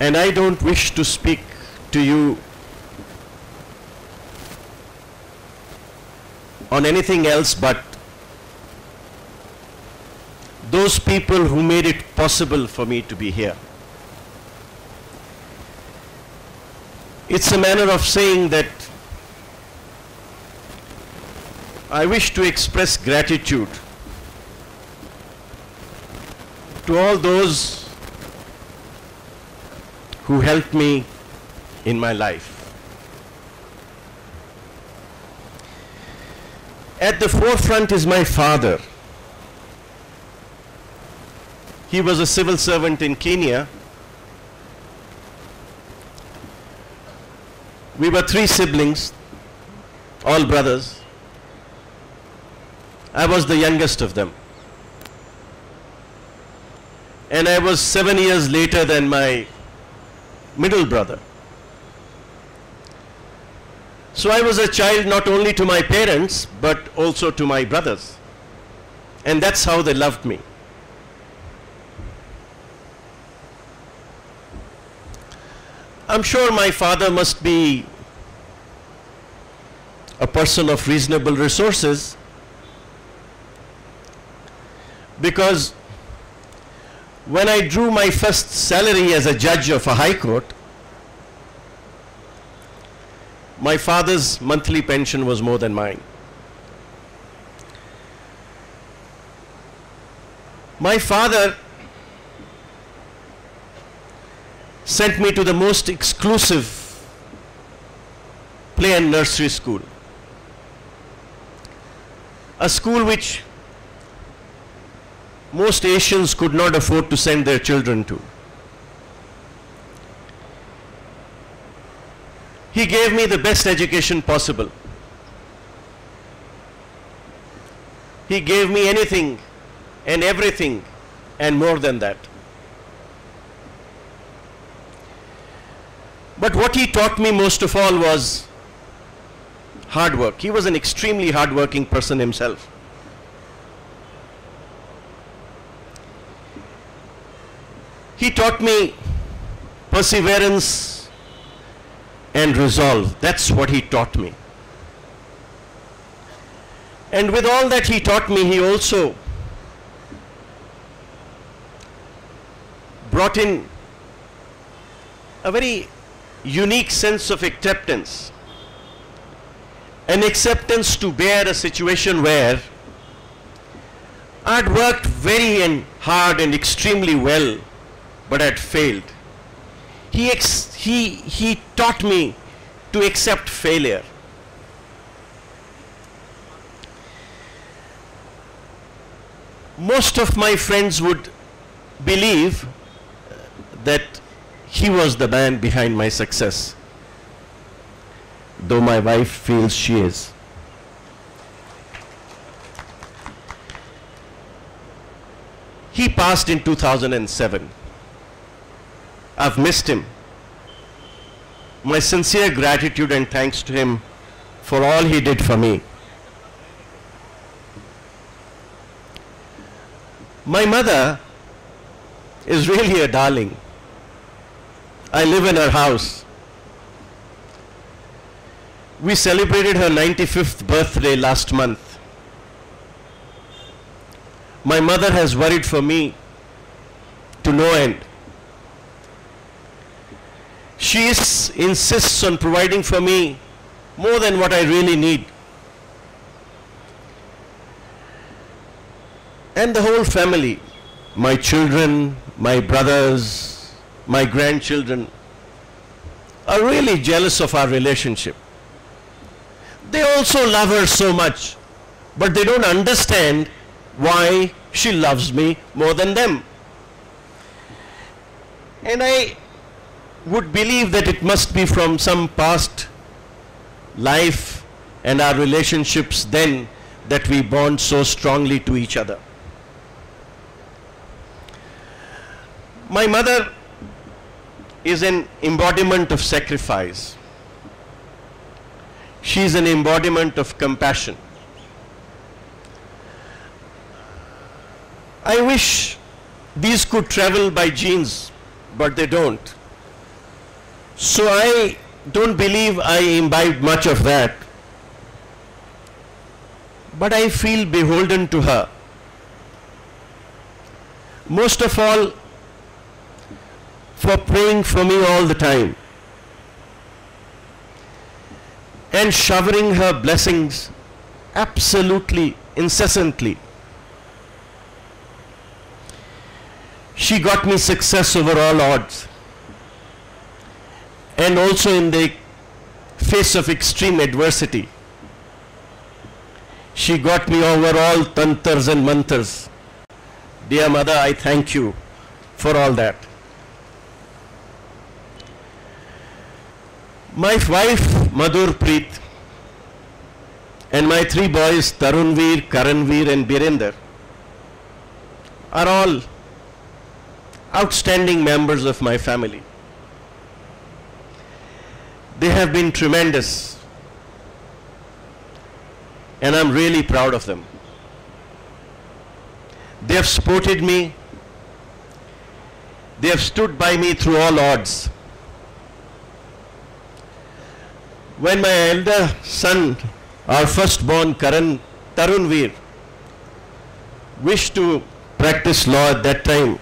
And I don't wish to speak to you on anything else but those people who made it possible for me to be here. It's a manner of saying that I wish to express gratitude to all those who helped me in my life. At the forefront is my father. He was a civil servant in Kenya. We were three siblings, all brothers. I was the youngest of them. And I was seven years later than my middle brother. So I was a child not only to my parents, but also to my brothers. And that's how they loved me. I'm sure my father must be a person of reasonable resources because when I drew my first salary as a judge of a high court, my father's monthly pension was more than mine. My father sent me to the most exclusive play and nursery school. A school which most Asians could not afford to send their children to. He gave me the best education possible. He gave me anything and everything and more than that. But what he taught me most of all was hard work. He was an extremely hard-working person himself. He taught me perseverance and resolve. That's what he taught me. And with all that he taught me, he also brought in a very unique sense of acceptance. An acceptance to bear a situation where I'd worked very and hard and extremely well, but had failed. He, he, he taught me to accept failure. Most of my friends would believe that he was the man behind my success, though my wife feels she is. He passed in 2007. I've missed him. My sincere gratitude and thanks to him for all he did for me. My mother is really a darling. I live in her house. We celebrated her 95th birthday last month. My mother has worried for me to no end. She is, insists on providing for me more than what I really need. And the whole family, my children, my brothers, my grandchildren, are really jealous of our relationship. They also love her so much, but they don't understand why she loves me more than them. And I would believe that it must be from some past life and our relationships then that we bond so strongly to each other. My mother is an embodiment of sacrifice. She is an embodiment of compassion. I wish these could travel by genes, but they don't. So I don't believe I imbibed much of that. But I feel beholden to her. Most of all, for praying for me all the time and showering her blessings absolutely incessantly. She got me success over all odds and also in the face of extreme adversity. She got me over all tantras and mantras. Dear mother, I thank you for all that. My wife Madhur Preet and my three boys Tarunveer, Karanveer and Birender are all outstanding members of my family. They have been tremendous and I'm really proud of them. They have supported me. They have stood by me through all odds. When my elder son, our firstborn Karan Tarunveer, wished to practice law at that time,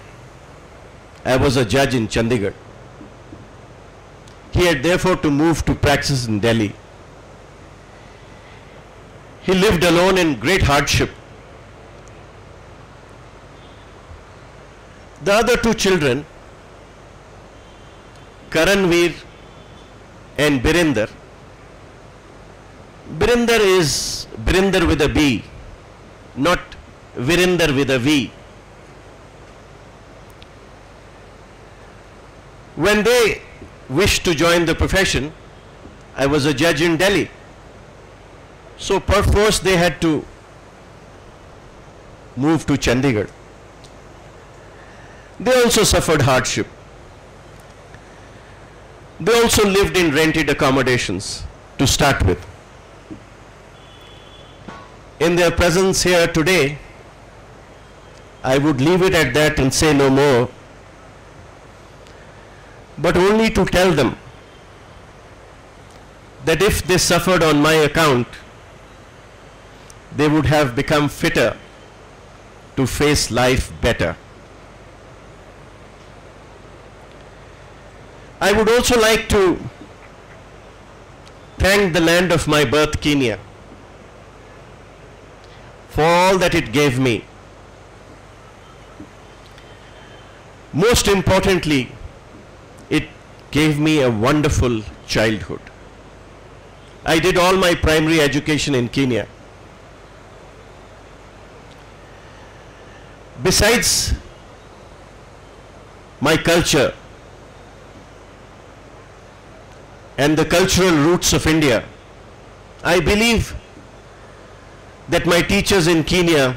I was a judge in Chandigarh. He had therefore to move to practice in Delhi. He lived alone in great hardship. The other two children, Karanveer and Birinder, Birinder is Birinder with a B, not Virinder with a V. When they wished to join the profession, I was a judge in Delhi. So perforce they had to move to Chandigarh. They also suffered hardship. They also lived in rented accommodations to start with. In their presence here today, I would leave it at that and say no more, but only to tell them that if they suffered on my account, they would have become fitter to face life better. I would also like to thank the land of my birth, Kenya, for all that it gave me. Most importantly, gave me a wonderful childhood. I did all my primary education in Kenya. Besides my culture and the cultural roots of India, I believe that my teachers in Kenya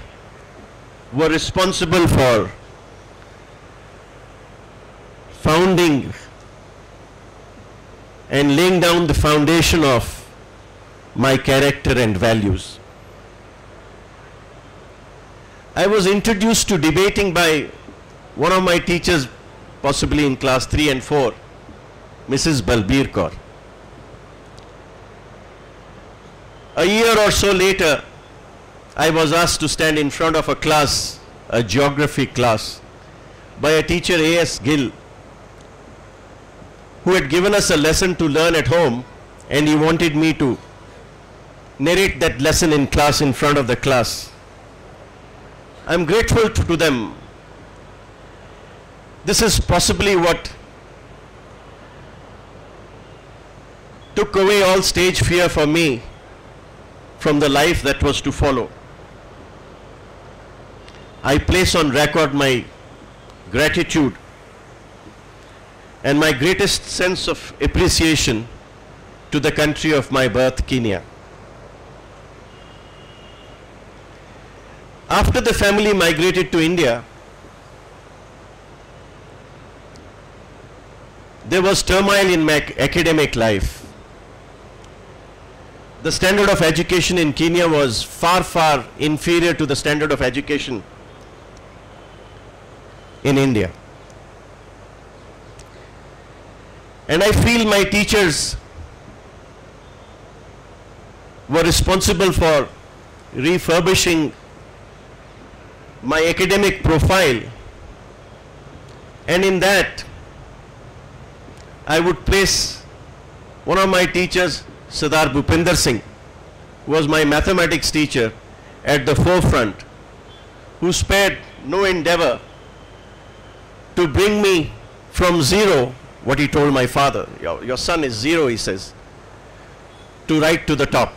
were responsible for founding and laying down the foundation of my character and values. I was introduced to debating by one of my teachers, possibly in class 3 and 4, Mrs. Balbir Kaur. A year or so later, I was asked to stand in front of a class, a geography class, by a teacher A.S. Gill, who had given us a lesson to learn at home and he wanted me to narrate that lesson in class in front of the class. I'm grateful to, to them. This is possibly what took away all stage fear for me from the life that was to follow. I place on record my gratitude and my greatest sense of appreciation to the country of my birth, Kenya. After the family migrated to India, there was turmoil in my academic life. The standard of education in Kenya was far, far inferior to the standard of education in India. And I feel my teachers were responsible for refurbishing my academic profile. And in that, I would place one of my teachers, Sardar Bhupinder Singh, who was my mathematics teacher, at the forefront, who spared no endeavor to bring me from zero, what he told my father, your, your son is zero, he says, to right to the top.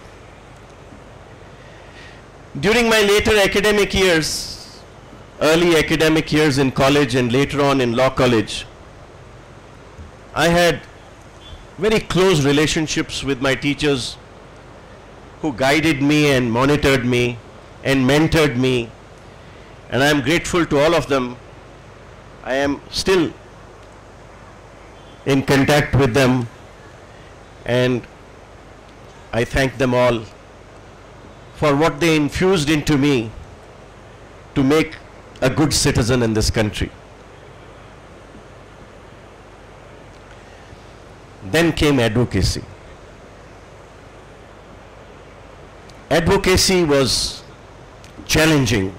During my later academic years, early academic years in college and later on in law college, I had very close relationships with my teachers who guided me and monitored me and mentored me and I am grateful to all of them. I am still in contact with them and I thank them all for what they infused into me to make a good citizen in this country. Then came advocacy. Advocacy was challenging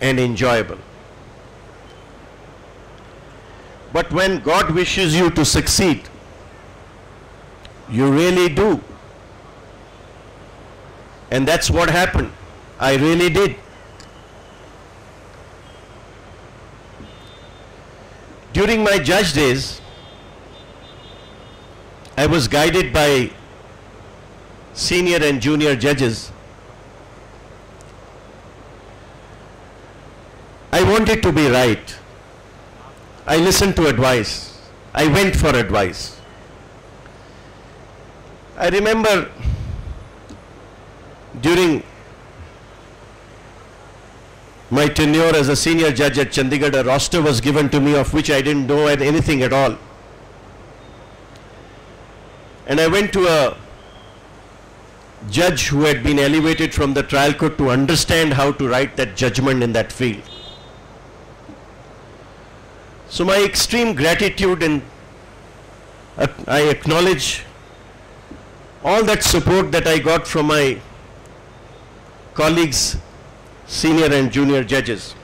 and enjoyable. But when God wishes you to succeed, you really do. And that's what happened. I really did. During my judge days, I was guided by senior and junior judges. I wanted to be right. I listened to advice. I went for advice. I remember during my tenure as a senior judge at Chandigarh, a roster was given to me of which I didn't know anything at all. And I went to a judge who had been elevated from the trial court to understand how to write that judgment in that field. So my extreme gratitude and uh, I acknowledge all that support that I got from my colleagues, senior and junior judges.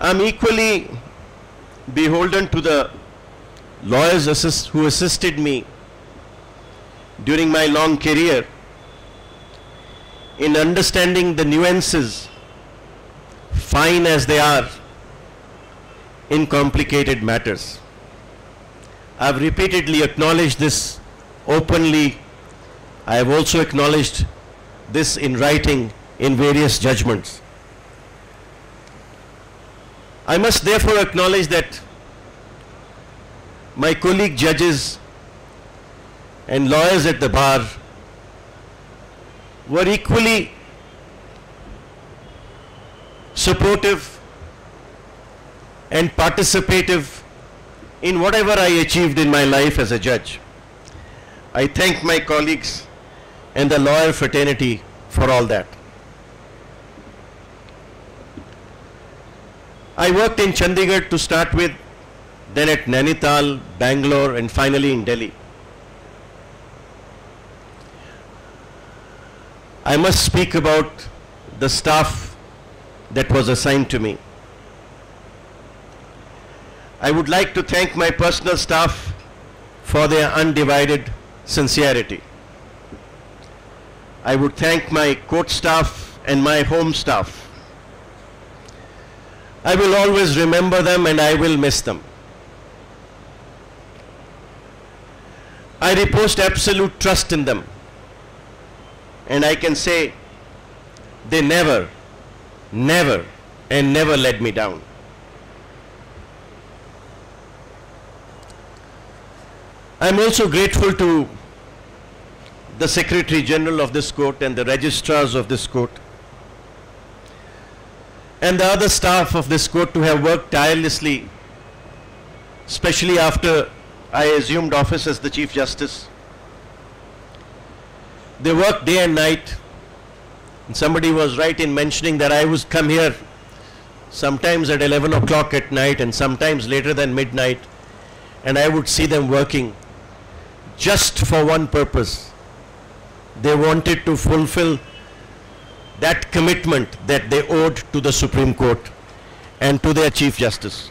I'm equally beholden to the lawyers assist, who assisted me during my long career in understanding the nuances, fine as they are, in complicated matters. I've repeatedly acknowledged this openly. I have also acknowledged this in writing in various judgments. I must therefore acknowledge that my colleague judges and lawyers at the bar were equally supportive and participative in whatever I achieved in my life as a judge. I thank my colleagues and the lawyer fraternity for all that. I worked in Chandigarh to start with, then at Nainital, Bangalore, and finally in Delhi. I must speak about the staff that was assigned to me. I would like to thank my personal staff for their undivided sincerity. I would thank my court staff and my home staff. I will always remember them and I will miss them. I reposed absolute trust in them. And I can say they never, never, and never let me down. I'm also grateful to the Secretary General of this court and the registrars of this court and the other staff of this court to have worked tirelessly, especially after I assumed office as the Chief Justice. They worked day and night. And somebody was right in mentioning that I would come here sometimes at 11 o'clock at night and sometimes later than midnight and I would see them working just for one purpose. They wanted to fulfill that commitment that they owed to the Supreme Court and to their Chief Justice.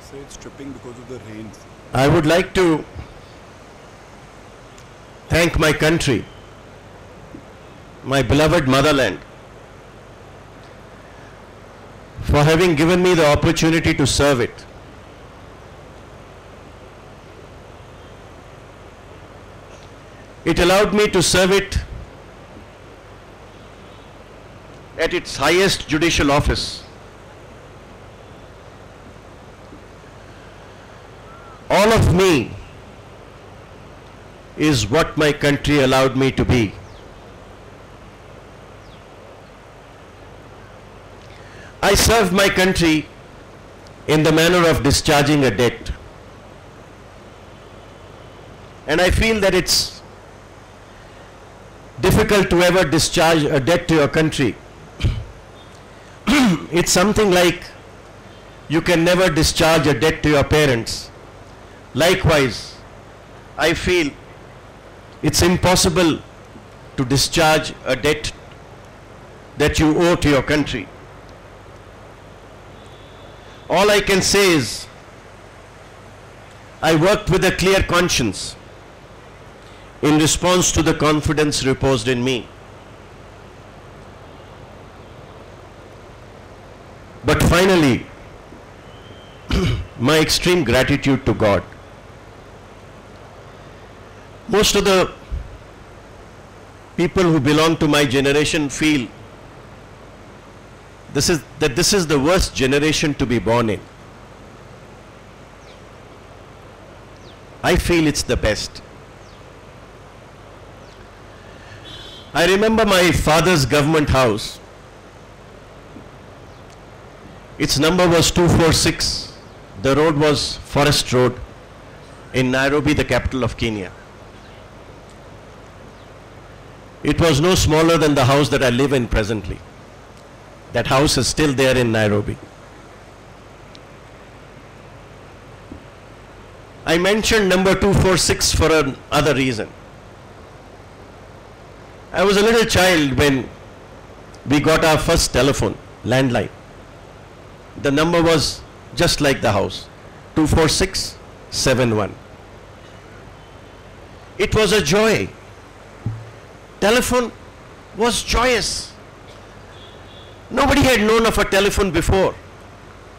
So it's tripping because of the rains. I would like to thank my country, my beloved motherland, for having given me the opportunity to serve it. It allowed me to serve it at its highest judicial office. All of me is what my country allowed me to be. I serve my country in the manner of discharging a debt. And I feel that it's difficult to ever discharge a debt to your country. it's something like you can never discharge a debt to your parents. Likewise, I feel it's impossible to discharge a debt that you owe to your country. All I can say is, I worked with a clear conscience in response to the confidence reposed in me. But finally, my extreme gratitude to God. Most of the people who belong to my generation feel this is that this is the worst generation to be born in. I feel it's the best. I remember my father's government house. Its number was 246. The road was Forest Road in Nairobi, the capital of Kenya. It was no smaller than the house that I live in presently. That house is still there in Nairobi. I mentioned number 246 for another reason. I was a little child when we got our first telephone, landline. The number was just like the house 24671. It was a joy. Telephone was joyous. Nobody had known of a telephone before.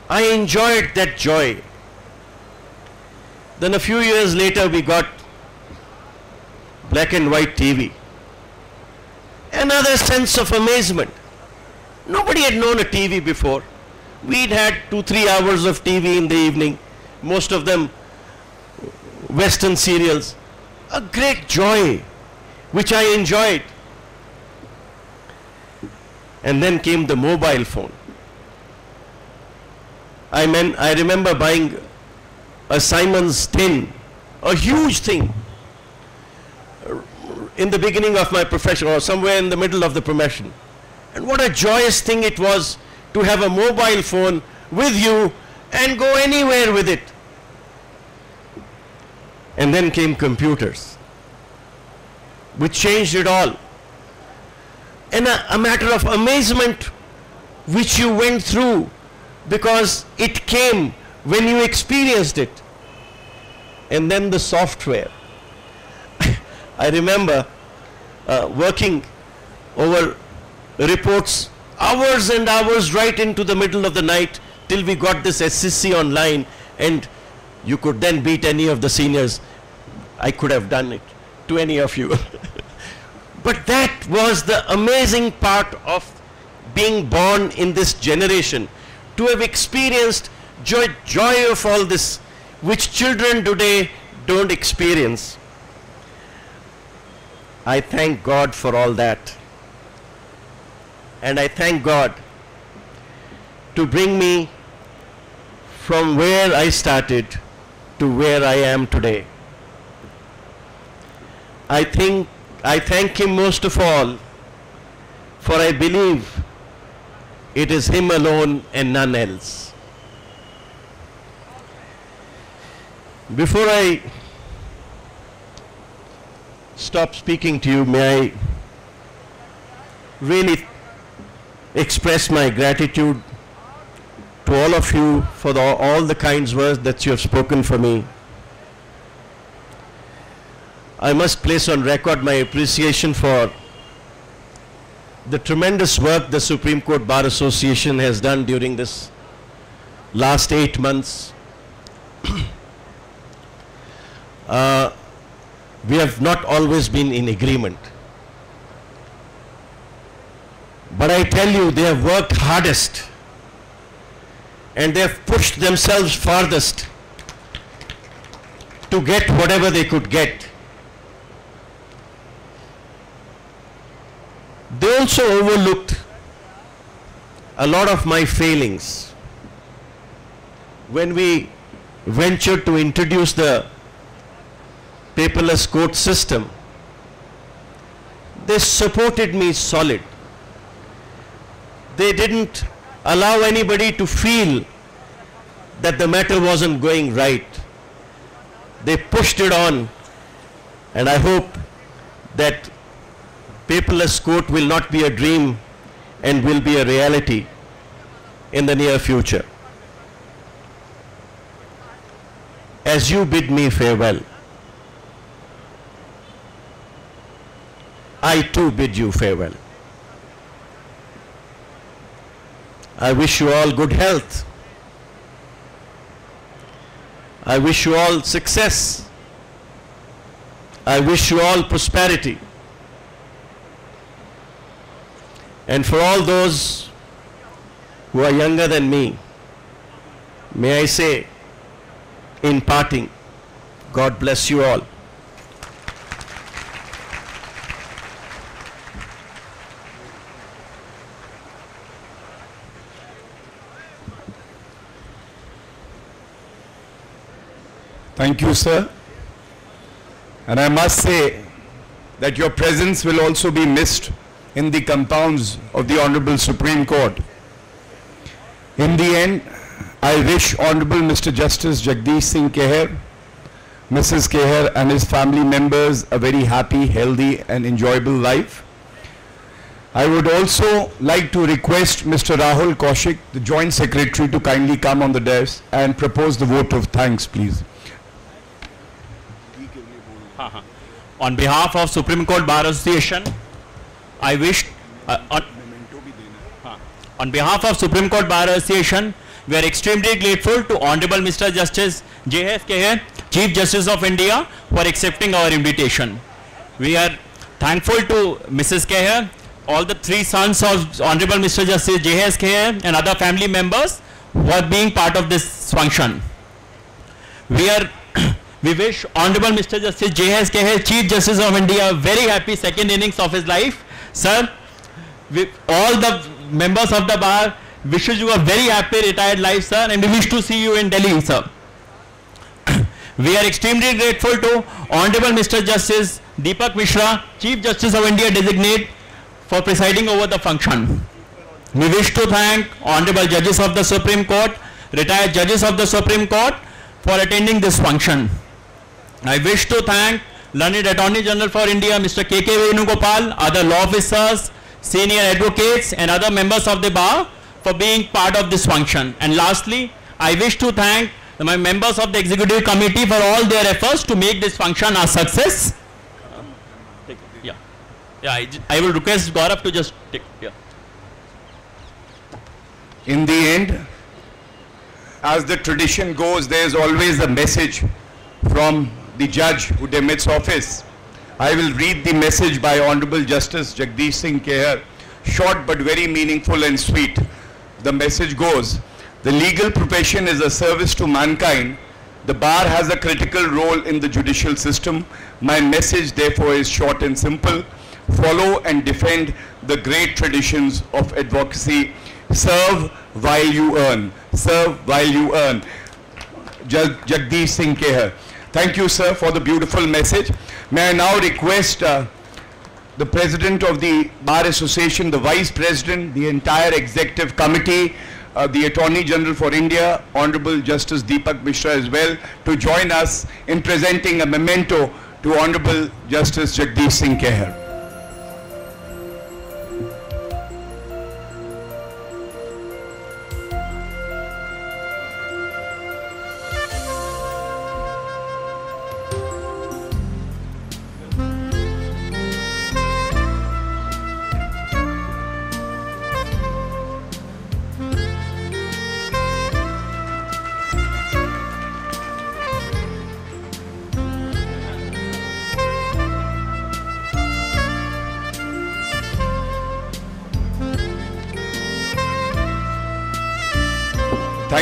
I enjoyed that joy. Then a few years later, we got black and white TV. Another sense of amazement. Nobody had known a TV before. We'd had two, three hours of TV in the evening, most of them Western serials. A great joy, which I enjoyed. And then came the mobile phone. I mean, I remember buying a Siemens tin, a huge thing, in the beginning of my profession or somewhere in the middle of the profession. And what a joyous thing it was to have a mobile phone with you and go anywhere with it. And then came computers, which changed it all. And a, a matter of amazement which you went through because it came when you experienced it. And then the software. I remember uh, working over reports hours and hours right into the middle of the night till we got this SCC online and you could then beat any of the seniors. I could have done it to any of you. but that was the amazing part of being born in this generation to have experienced joy, joy of all this which children today don't experience. I thank God for all that. And I thank God to bring me from where I started to where I am today. I think I thank him most of all for I believe it is him alone and none else. Before I stop speaking to you, may I really express my gratitude to all of you for the, all the kind words that you have spoken for me. I must place on record my appreciation for the tremendous work the Supreme Court Bar Association has done during this last eight months. uh, we have not always been in agreement. But I tell you, they have worked hardest and they have pushed themselves farthest to get whatever they could get. They also overlooked a lot of my failings. When we ventured to introduce the paperless court system, they supported me solid. They didn't allow anybody to feel that the matter wasn't going right. They pushed it on and I hope that paperless court will not be a dream and will be a reality in the near future. As you bid me farewell, I too bid you farewell. I wish you all good health. I wish you all success. I wish you all prosperity. And for all those who are younger than me, may I say, in parting, God bless you all. Thank you, sir. And I must say that your presence will also be missed in the compounds of the Honorable Supreme Court. In the end, I wish Honorable Mr. Justice Jagdish Singh Khehar, Mrs. Khehar and his family members a very happy, healthy and enjoyable life. I would also like to request Mr. Rahul Kaushik, the Joint Secretary, to kindly come on the desk and propose the vote of thanks, please. On behalf of Supreme Court Bar Association, I wish, uh, on, on behalf of Supreme Court Bar Association, we are extremely grateful to Honorable Mr. Justice. Khehar, Chief Justice of India, for accepting our invitation. We are thankful to Mrs. Khehar, all the three sons of Honorable Mr. Justice J.S. And other family members for being part of this function. We are we wish Honorable Mr. Justice J.S. Khehar, Chief Justice of India, very happy second innings of his life. Sir, all the members of the bar wishes you a very happy retired life, sir, and we wish to see you in Delhi, sir. we are extremely grateful to Honorable Mr. Justice Deepak Mishra, Chief Justice of India designate, for presiding over the function. We wish to thank Honorable Judges of the Supreme Court, retired Judges of the Supreme Court, for attending this function. I wish to thank Learned Attorney General for India, Mr. K.K. Venugopal, other law officers, senior advocates and other members of the bar for being part of this function. And lastly, I wish to thank my members of the executive committee for all their efforts to make this function a success. Yeah, yeah. I, I will request Gaurav to just take. Yeah. In the end, as the tradition goes, there is always a message from the judge who demits office. I will read the message by Honorable Justice Jagdish Singh Khehar, short but very meaningful and sweet. The message goes, the legal profession is a service to mankind. The bar has a critical role in the judicial system. My message therefore is short and simple. Follow and defend the great traditions of advocacy. Serve while you earn. Serve while you earn. Jag- Jagdish Singh Khehar. Thank you, sir, for the beautiful message. May I now request uh, the President of the Bar Association, the Vice President, the entire Executive Committee, uh, the Attorney General for India, Honorable Justice Deepak Mishra as well, to join us in presenting a memento to Honorable Justice Jagdish Singh Khehar.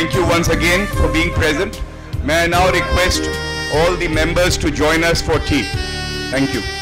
Thank you once again for being present. May I now request all the members to join us for tea. Thank you.